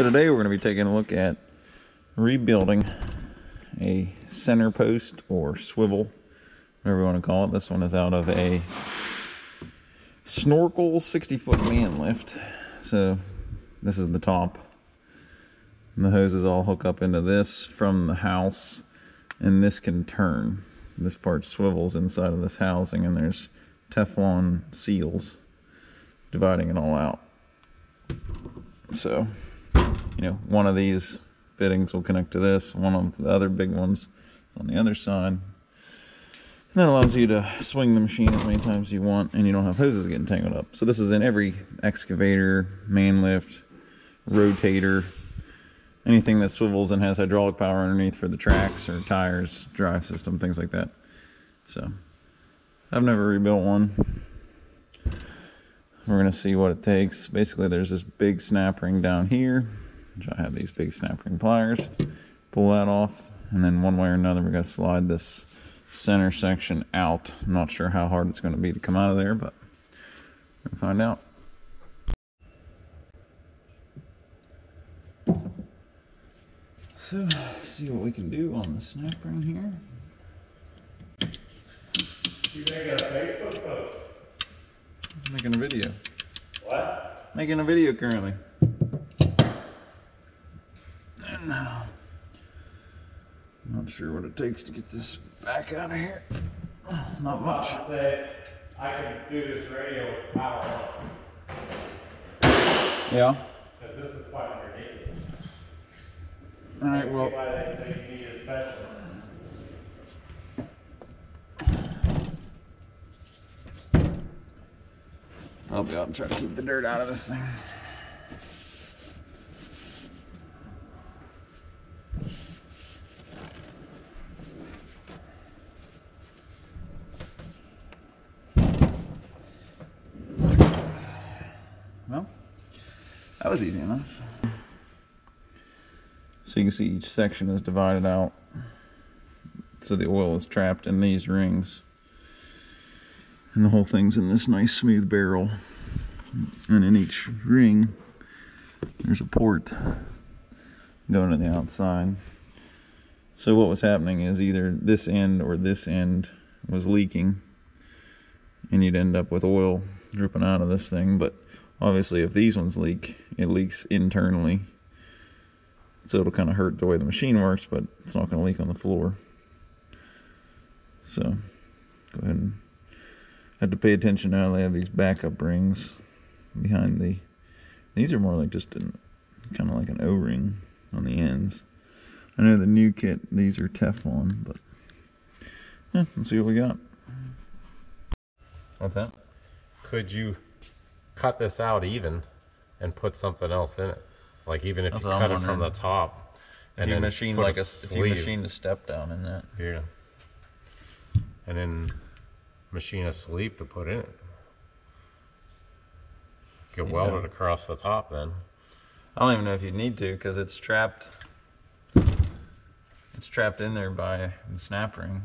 So today we're going to be taking a look at rebuilding a center post or swivel, whatever you want to call it. This one is out of a snorkel 60 foot man lift. So this is the top. And the hoses all hook up into this from the house and this can turn. This part swivels inside of this housing and there's Teflon seals dividing it all out. So you know, one of these fittings will connect to this, one of the other big ones is on the other side. And that allows you to swing the machine as many times as you want and you don't have hoses getting tangled up. So this is in every excavator, man lift, rotator, anything that swivels and has hydraulic power underneath for the tracks or tires, drive system, things like that. So I've never rebuilt one. We're gonna see what it takes. Basically there's this big snap ring down here which I have these big snap ring pliers. Pull that off, and then one way or another, we're going to slide this center section out. I'm not sure how hard it's going to be to come out of there, but we'll find out. So, see what we can do on the snap ring here. You making a Facebook post? Making a video. What? Making a video currently. Not sure what it takes to get this back out of here. Not much. I say I can do this radio with power on. Yeah. Because this is quite ridiculous. All right. Well. Why they say you need a specialist. I'll be out and try to keep the dirt out of this thing. Well, that was easy enough. So you can see each section is divided out. So the oil is trapped in these rings. And the whole thing's in this nice smooth barrel. And in each ring, there's a port going to the outside. So what was happening is either this end or this end was leaking and you'd end up with oil dripping out of this thing. But obviously if these ones leak, it leaks internally. So it'll kind of hurt the way the machine works, but it's not going to leak on the floor. So go ahead and have to pay attention now. They have these backup rings behind the. These are more like just an kind of like an O-ring on the ends. I know the new kit these are Teflon, but yeah, let's see what we got. What's that? Could you cut this out even and put something else in it? Like even if That's you what I'm cut it from the wondering. top If you then machine put like a, if you sleeve machine a step down in that. here, and then machine a sleeve to put in it. Weld Yeah. it across the top then. I don't even know if you need to because it's trapped. It's trapped in there by the snap ring.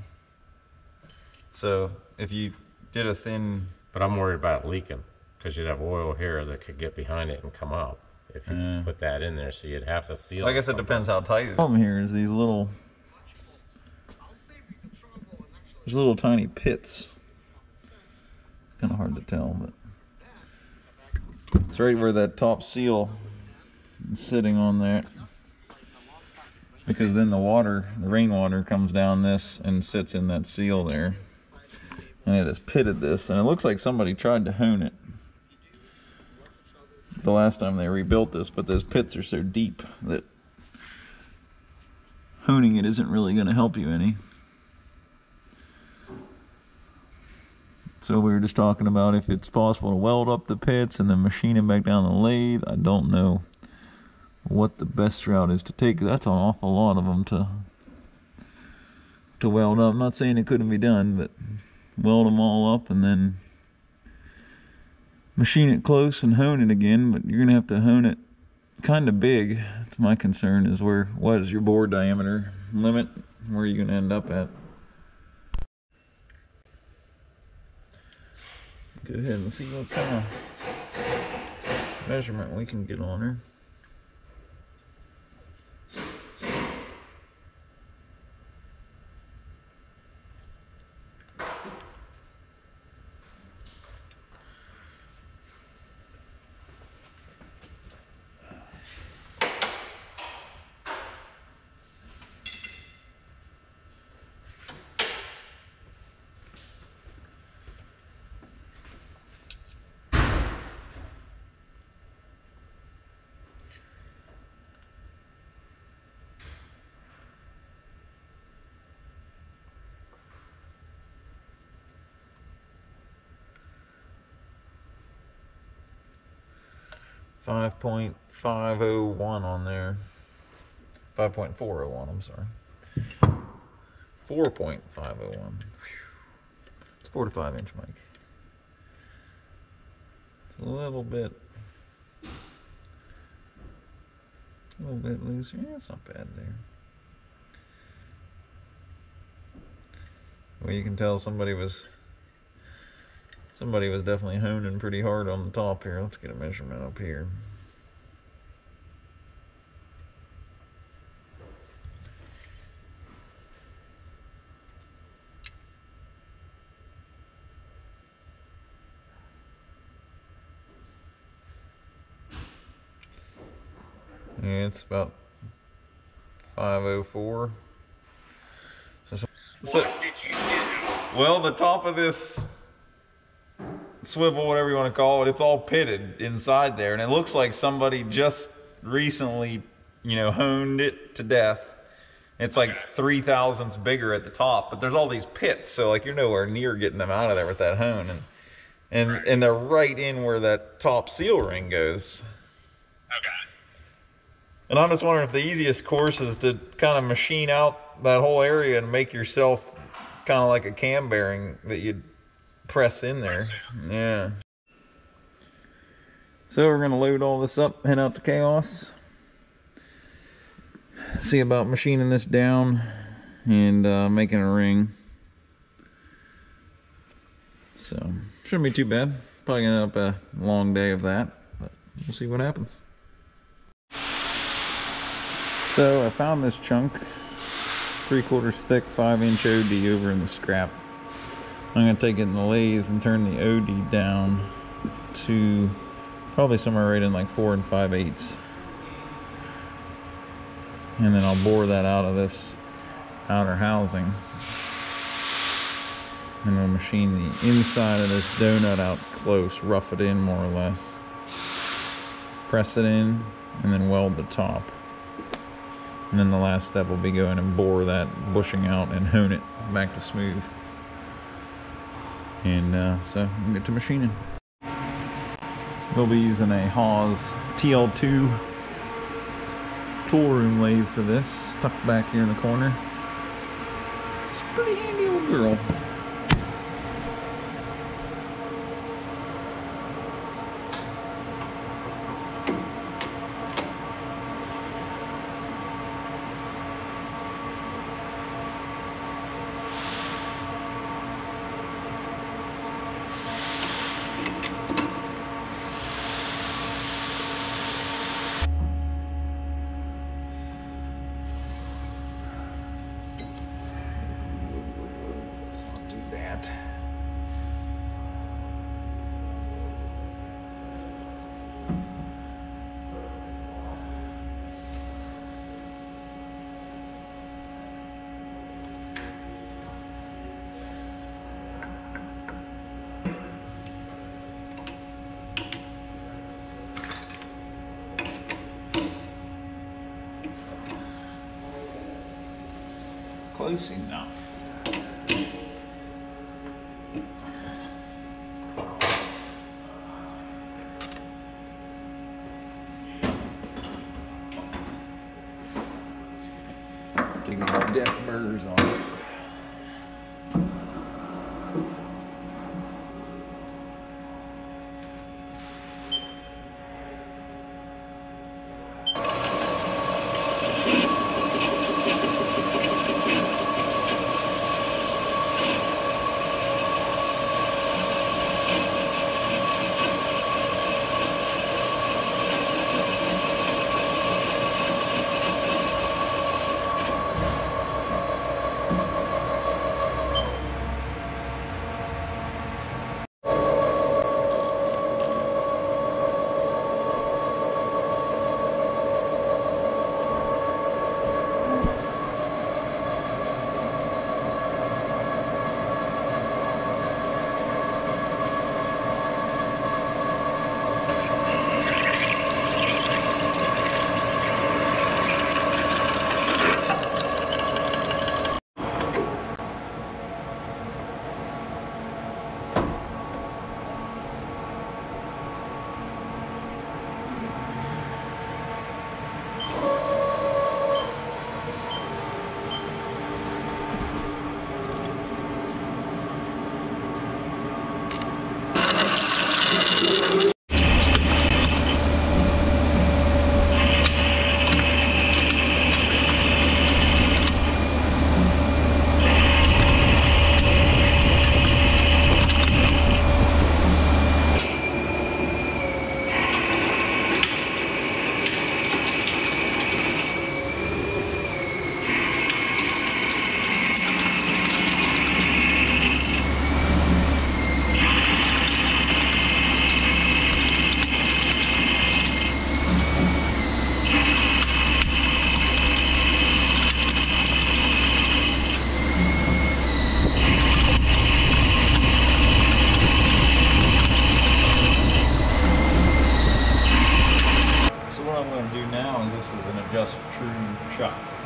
So if you did a thin, But I'm worried about it leaking because you'd have oil here that could get behind it and come out if you Yeah. put that in there. So you'd have to seal. I guess it somehow. depends how tight. The problem here is these little, there's little tiny pits. Kind of hard to tell, but it's right where that top seal is sitting on there. Because then the water, the rainwater comes down this and sits in that seal there. And it has pitted this, and it looks like somebody tried to hone it the last time they rebuilt this, but those pits are so deep that honing it isn't really going to help you any. So we were just talking about if it's possible to weld up the pits and then machine them back down the lathe. I don't know what the best route is to take. That's an awful lot of them to to weld up. I'm not saying it couldn't be done, but weld them all up and then machine it close and hone it again. But you're gonna have to hone it kind of big. That's my concern is where what is your bore diameter limit? Where are you gonna end up at? Go ahead and see what kind of measurement we can get on her. 5.501 on there. 5.401, I'm sorry. 4.501. It's 4 to 5 inch mic. It's a little bit a little bit looser. Yeah, it's not bad there. Well, you can tell somebody was somebody was definitely honing pretty hard on the top here. Let's get a measurement up here. It's about 504. So, so, so, What did you do? well, the top of this swivel, whatever you want to call it, it's all pitted inside there, and it looks like somebody just recently, you know, honed it to death. It's like three thousandths bigger at the top, but there's all these pits, so like you're nowhere near getting them out of there with that hone, and and and they're right in where that top seal ring goes. Okay. And I'm just wondering if the easiest course is to kind of machine out that whole area and make yourself kind of like a cam bearing that you'd press in there. Yeah. So we're gonna load all this up, head out to Chaos, see about machining this down and uh, making a ring. So shouldn't be too bad. Probably gonna end up a long day of that, but we'll see what happens. So I found this chunk, three quarters thick, five inch OD over in the scrap. I'm gonna take it in the lathe and turn the OD down to probably somewhere right in like four and five eighths. And then I'll bore that out of this outer housing. And I'll machine the inside of this donut out close, rough it in more or less. Press it in, and then weld the top. And then the last step will be going and bore that bushing out and hone it back to smooth. And uh, so we'll get to machining. We'll be using a Haas TL2 tool room lathe for this, tucked back here in the corner. It's a pretty handy old girl. Close enough.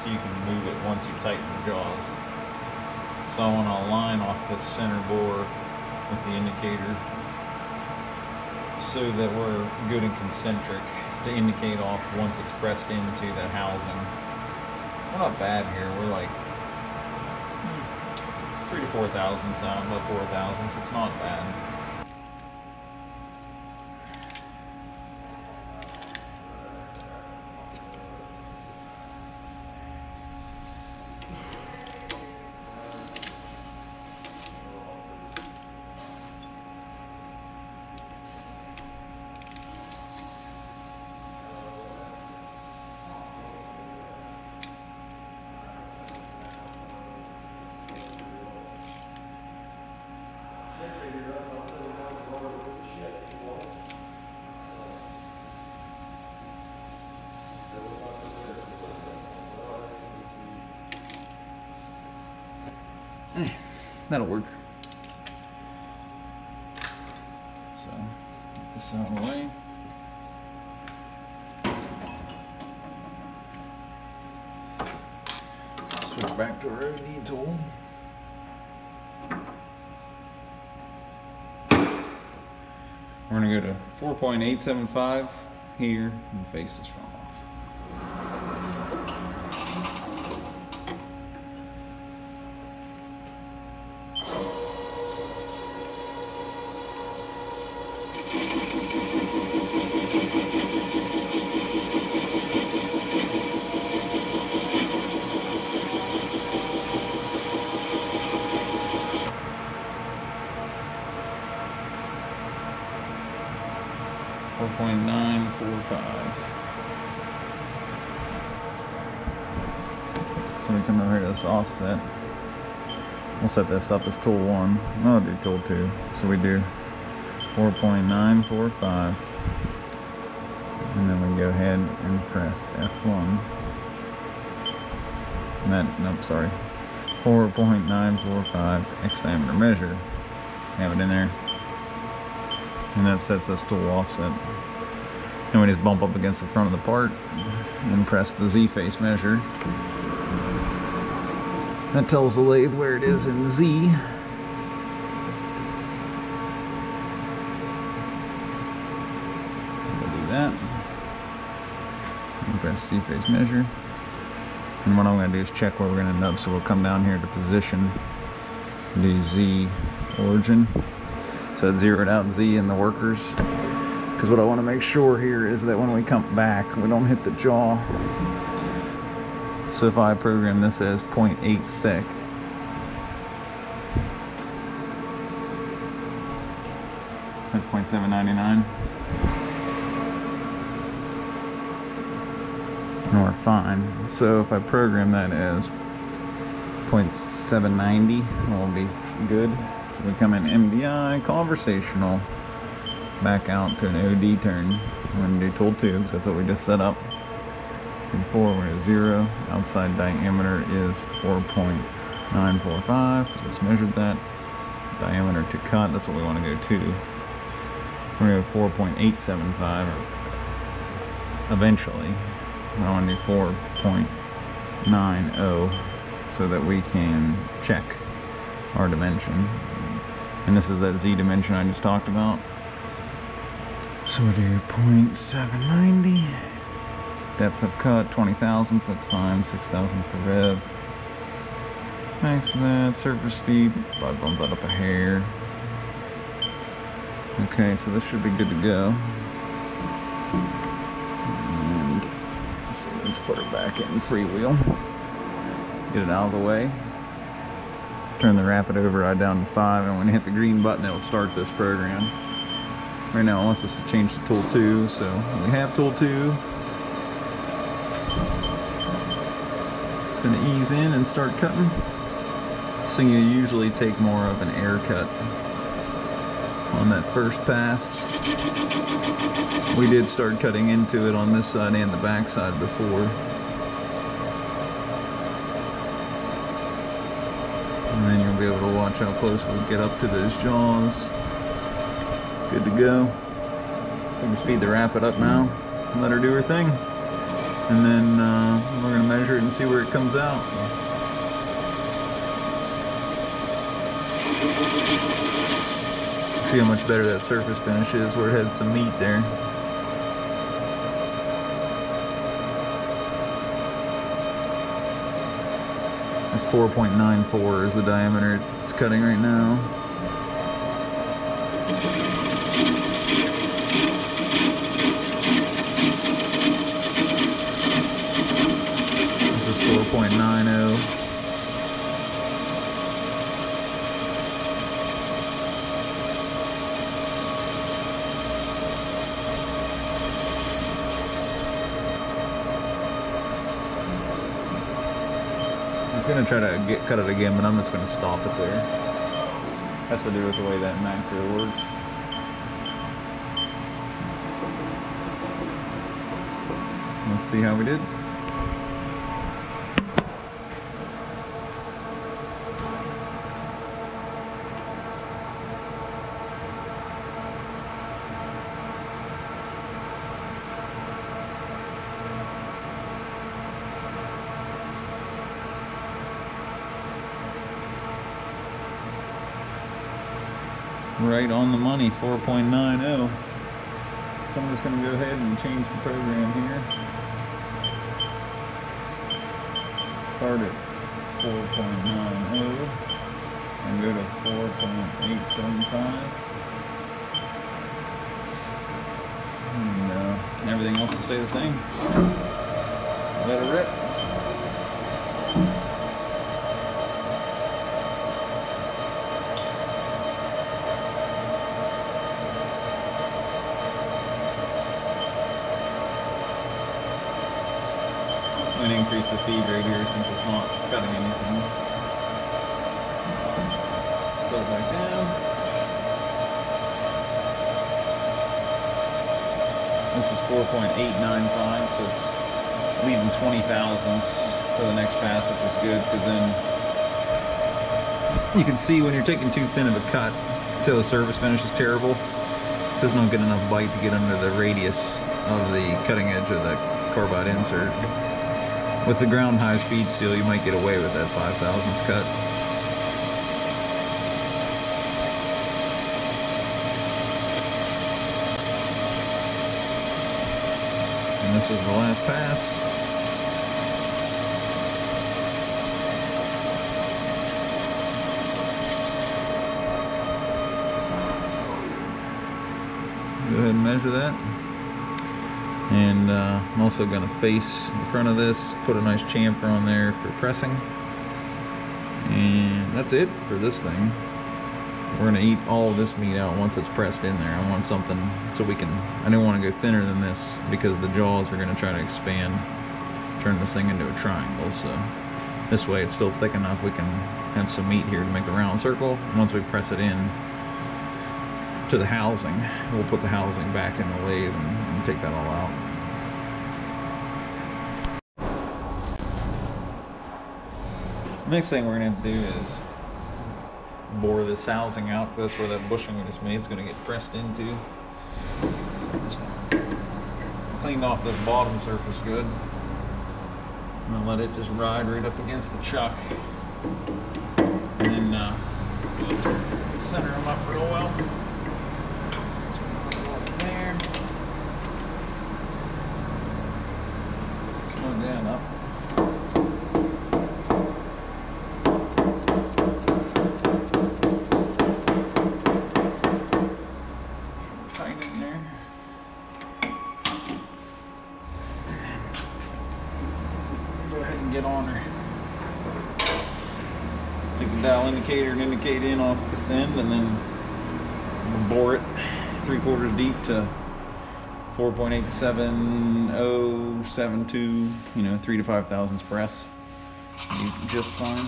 You can move it once you tighten the jaws. So I want to align off this center bore with the indicator so that we're good and concentric to indicate off once it's pressed into the housing. We're not bad here. We're like three to four thousandths out, about four thousandths. It's not bad. That'll work. So, get this out of the way. Switch back to our OD tool. We're gonna go to 4.875 here and face this front set this up as tool one. I'll do tool two. So we do 4.945. And then we go ahead and press F1. And that, nope, sorry. 4.945 X diameter measure. Have it in there. And that sets this tool offset. And we just bump up against the front of the part and press the Z face measure. That tells the lathe where it is in the Z. So we'll do that. And press Z face measure. And what I'm going to do is check where we're going to end up. So we'll come down here to position, do Z origin. So it's zeroed out Z in the workers. Because what I want to make sure here is that when we come back, we don't hit the jaw. So if I program this as 0.8 thick, that's 0.799. And we're fine. So if I program that as 0.790, we'll be good. So we come in MDI, conversational, back out to an OD turn. We're gonna do tool tubes, that's what we just set up. Before we're at zero, outside diameter is 4.945, so it's measured that. Diameter to cut, that's what we want to go to. We're gonna go 4.875 eventually. I want to do 4.90 so that we can check our dimension. And this is that Z dimension I just talked about. So we do 0.790. Depth of cut, 20 thousandths, that's fine. 6 thousandths per rev. Max that, surface speed, probably bump that up a hair. Okay, so this should be good to go. And so let's put her back in freewheel. Get it out of the way. Turn the rapid override down to 5, and when you hit the green button, it'll start this program. Right now, it wants us to change to tool 2, so we have tool 2. Going to ease in and start cutting. So you usually take more of an air cut on that first pass. We did start cutting into it on this side and the back side before. And then you'll be able to watch how close we get up to those jaws. Good to go. We can speed the rapid up now and let her do her thing. And then uh, we're gonna measure it and see where it comes out. See how much better that surface finish is where it has some meat there. That's 4.94 is the diameter it's cutting right now. This is 4.90. I was gonna try to get, cut it again, but I'm just gonna stop it there. Has to do with the way that macro works. Let's see how we did. On the money, 4.90. So I'm just gonna go ahead and change the program here. Start at 4.90 and go to 4.875. And uh, everything else will stay the same. Let it rip. I'm gonna increase the feed right here since it's not cutting anything. It back down. This is 4.895, so it's leaving 20 thousandths for the next pass, which is good because then you can see when you're taking too thin of a cut, so the surface finish is terrible. Does not get enough bite to get under the radius of the cutting edge of the carbide insert. With the ground high speed steel, you might get away with that 5 thousandths cut. And this is the last pass. Go ahead and measure that also going to face the front of this put a nice chamfer on there for pressing and that's it for this thing we're going to eat all of this meat out once it's pressed in there I want something so we can I don't want to go thinner than this because the jaws are going to try to expand turn this thing into a triangle so this way it's still thick enough we can have some meat here to make a round circle once we press it in to the housing. We'll put the housing back in the lathe and, and take that all out. Next thing we're gonna do is bore this housing out. That's where that bushing we just made is gonna get pressed into. So I'm just gonna clean off this bottom surface good. I'm gonna let it just ride right up against the chuck. And then uh, center them up real well. There. Slow down up. Tight in there. Go ahead and get on her. Take the dial indicator and indicate in off this end and then bore it three quarters deep to 4.87072, you know, three to five thousandths press. Just fine.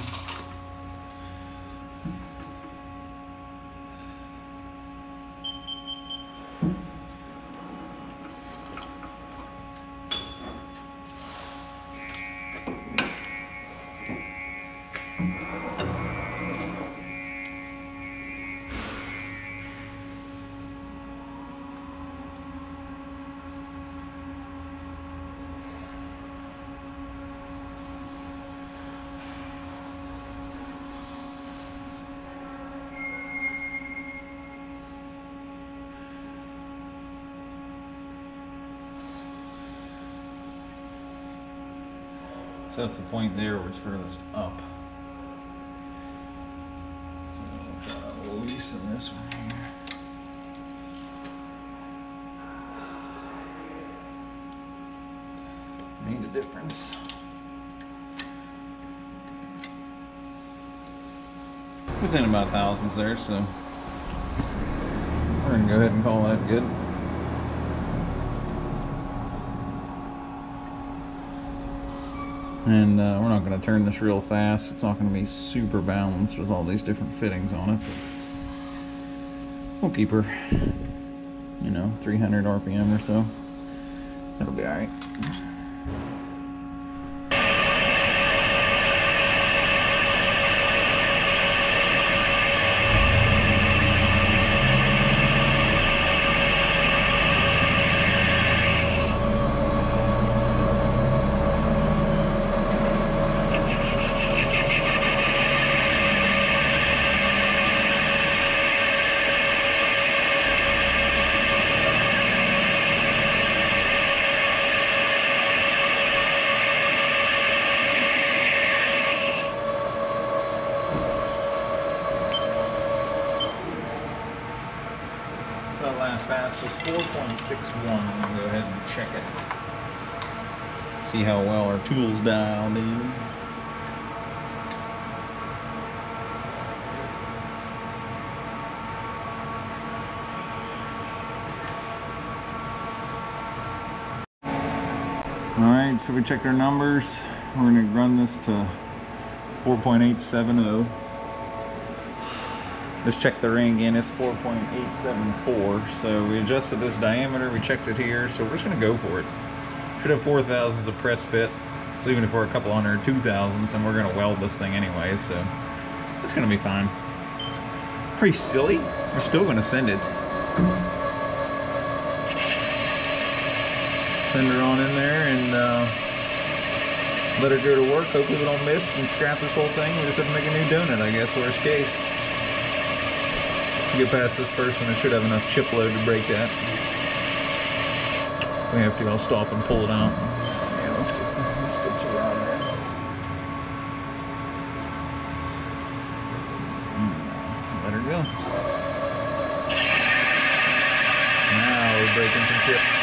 That's the point there where it's furthest up. So we'll to loosen this one here. Made a difference. Within about thousands there, so we're gonna go ahead and call that good. And uh, we're not going to turn this real fast. It's not going to be super balanced with all these different fittings on it. We'll keep her, you know, 300 RPM or so. That'll be alright. Last pass was 4.61. I'm gonna go ahead and check it. See how well our tools dialed in. Alright, so we checked our numbers. We're gonna run this to 4.870. Just check the ring again, it's 4.874. So we adjusted this diameter, we checked it here, so we're just gonna go for it. Should have 4,000s of press fit. So even if we're a couple hundred, 2,000s, and we're gonna weld this thing anyway, so it's gonna be fine. Pretty silly. We're still gonna send it. Send her on in there and uh, let her go to work. Hopefully we don't miss and scrap this whole thing. We just have to make a new donut, I guess, worst case get past this first one, I should have enough chip load to break that. We have to, I'll stop and pull it out. Yeah, let's get, let's get you of there. Mm, Let her go. Now we're breaking some chips.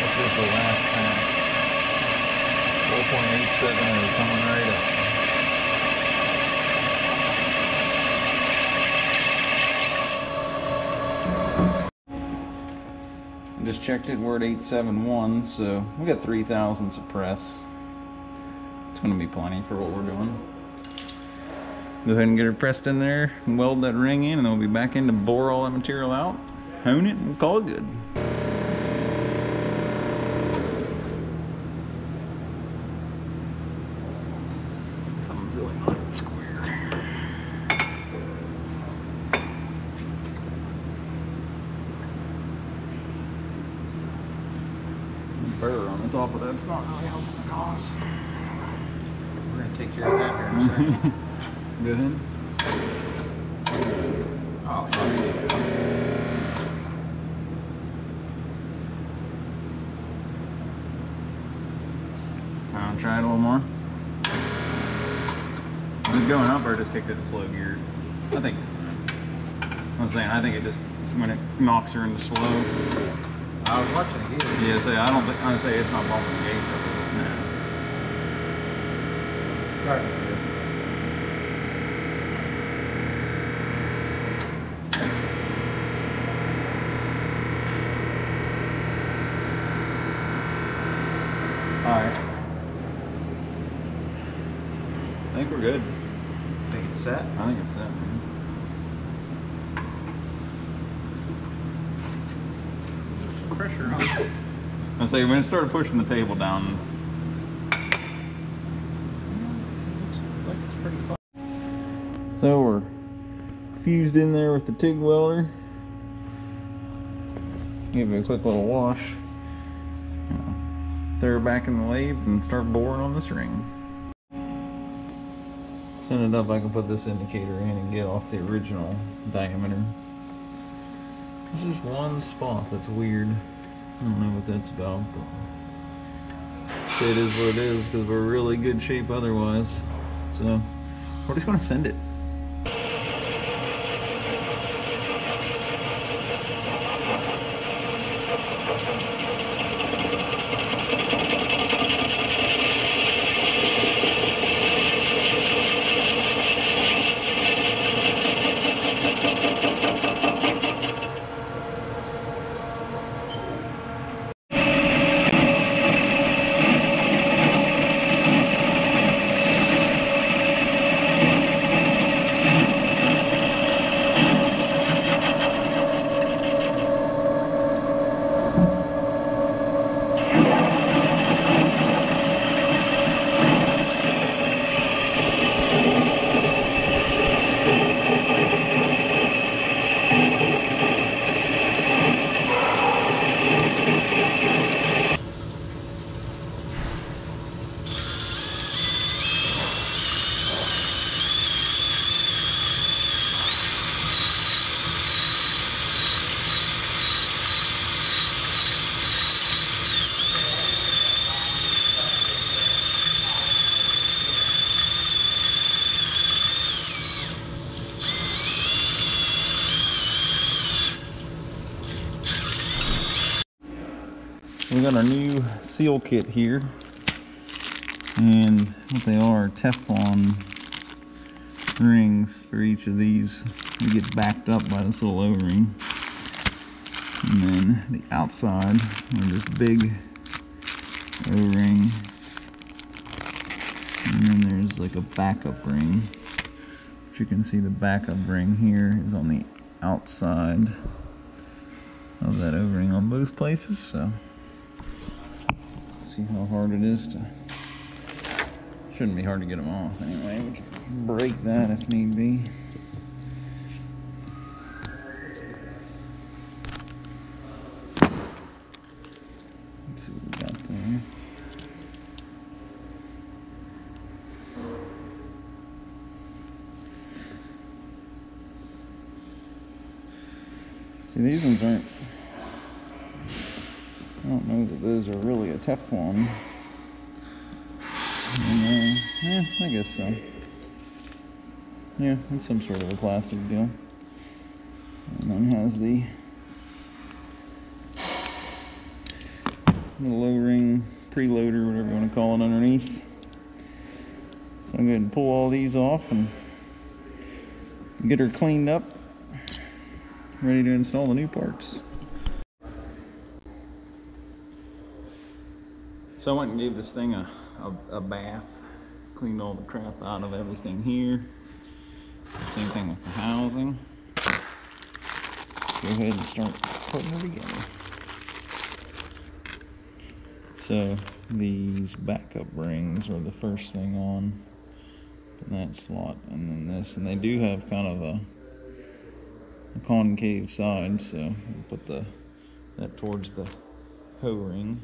This is the last pass. 4.87 is coming right up. Just we're at 871, so we got 3,000 suppress. It's gonna be plenty for what we're doing. Go ahead and get her pressed in there, weld that ring in, and then we'll be back in to bore all that material out, hone it, and call it good. Something's really not square. Burr on the top of that's not really helping the cause. We're gonna take care of that here in a second. Go ahead. Oh. I'll try it a little more. Is it going up or just kicked it to slow gear? I think. I was saying, I think it just when it knocks her into slow. I was watching it here. Yeah, say I don't think I say it's not bumping the gate. No. Right. I say when it started pushing the table down. So we're fused in there with the TIG welder. give it a quick little wash. Throw it back in the lathe and start boring on this ring. Soon enough, I can put this indicator in and get off the original diameter. There's just one spot that's weird. I don't know what that's about, but it is what it is because we're really good shape otherwise. So we're just gonna send it. We got our new seal kit here. And what they are, Teflon rings for each of these. They get backed up by this little O-ring. And then the outside are this big O-ring. And then there's like a backup ring. Which you can see the backup ring here is on the outside of that O-ring on both places. So see how hard it is to shouldn't be hard to get them off anyway. We can break that if need be. Let's see what we got there. See these ones aren't I don't know that those are really a Teflon. And, uh, yeah, I guess so. Yeah, it's some sort of a plastic deal. And then has the little O-ring preloader, whatever you want to call it, underneath. So I'm going to pull all these off and get her cleaned up, ready to install the new parts. So I went and gave this thing a, a, a, bath, cleaned all the crap out of everything here. Same thing with the housing. Go ahead and start putting it together. So these backup rings are the first thing on that slot and then this and they do have kind of a, a concave side so put the that towards the O-ring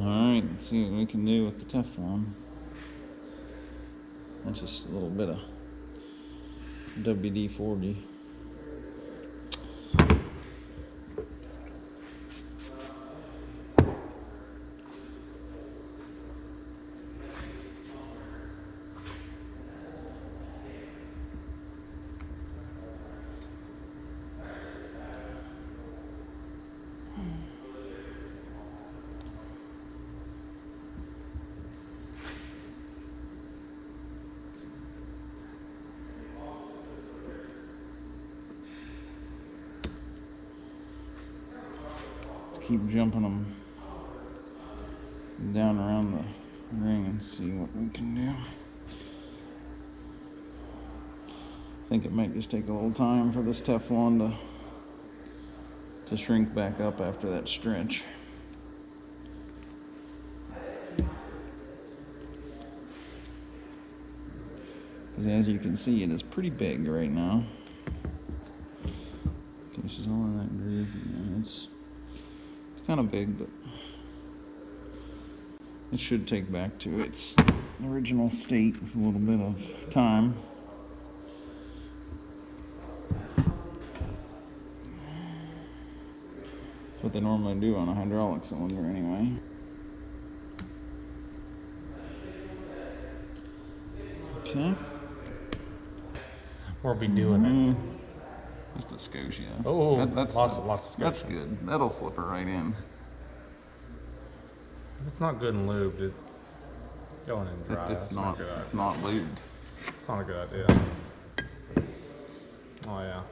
Alright, let's see what we Teflon. That's just a little bit of WD-40. Keep jumping them down around the ring and see what we can do. I think it might just take a little time for this Teflon to to shrink back up after that stretch. Because as you can see, it is pretty big right now. Okay, she's all in that groove. Yeah, it's it's kind of big, but it should take back to its original state with a little bit of time. That's what they normally do on a hydraulic cylinder, anyway. Okay. We'll be doing it. Mm, just a scotia. Oh, oh lots of- lots of That's good. That'll slip her right in. If it's not good and lubed, it's going in It- dry. it's That's not. a good It's not lubed. It's not a good idea. Oh yeah.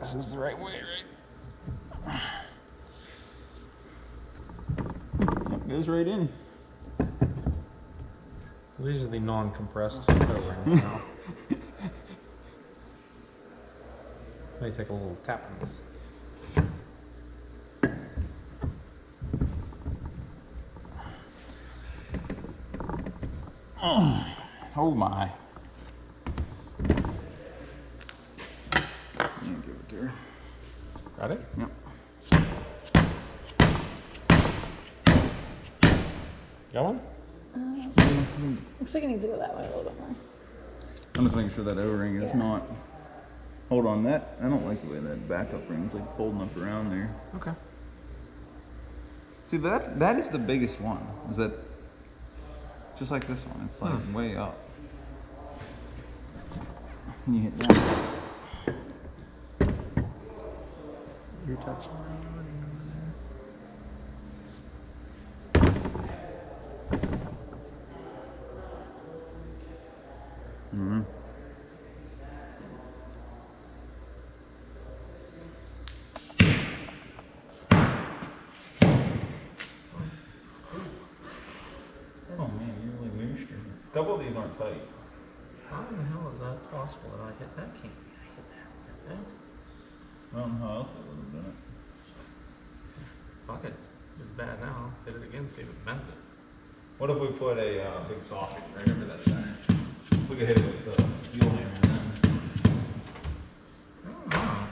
This is the right way, right? Yep, goes right in. These are the non-compressed O-rings now. May take a little tappings. Oh, oh my. Yeah, give it to her. Got it? Yep. Got one? Looks like it needs to go that way a little bit more. I'm just making sure that O-ring is Yeah. not. Hold on, that I don't like the way that backup ring is like folding up around there. Okay. See that that is the biggest one. Is that just like this one? It's like hmm. way up. And you hit that. You're touching. Oh man, you really mooshed her. A couple of these aren't tight. How in the hell is that possible that I hit that? Can't be I hit that. That. I don't know how else it would have done it. Fuck it. It's bad now. Hit it again, see if it bends it. What if we put a uh, big socket right over that center? We could hit it with the steel hammer then. I don't know.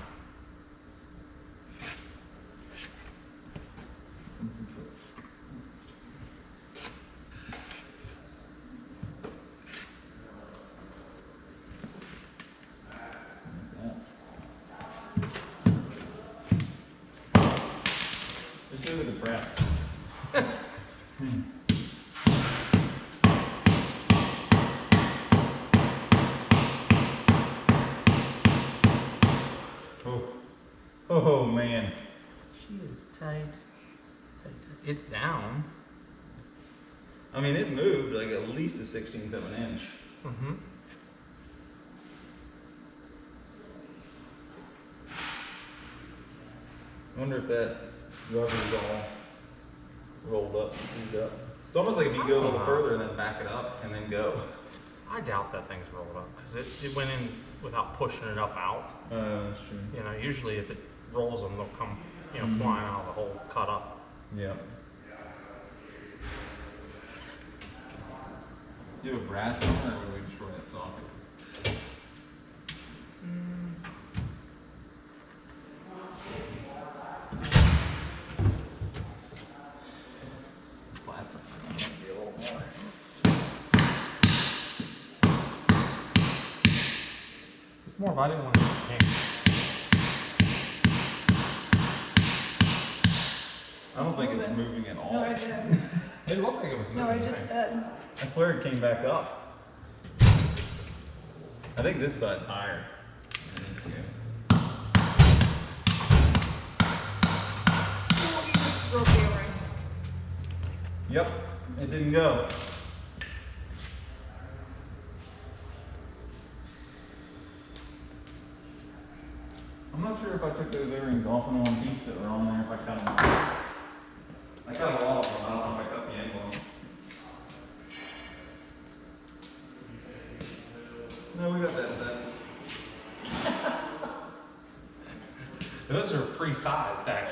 Let's do it with the brass. Oh, oh man. She is tight. Tight, tight. It's down. I mean, it moved like at least a sixteenth of an inch. Mm-hmm. I wonder if that rubber's all rolled up, screwed up. It's almost like if you go a little further and then back it up and then go. I doubt that thing's rolled up because it, it went in without pushing it up out. Uh, that's true. You know, usually if it rolls them, they'll come, you know, flying out of the hole, cut up. Yeah. You have a brass one, or would we destroy that socket? It's plastic. Be a little more. It's more if I didn't want to think it's moving at all. No, I didn't. It looked like it was moving. No, I just did. I swear it came back up. I think this side's higher. Broke the O-ring. Yep, it didn't go. I'm not sure if I took those O-rings off in one piece that were on there, if I cut them off. I got. I don't know if I the. No, we got that set. Those are pre-sized, actually.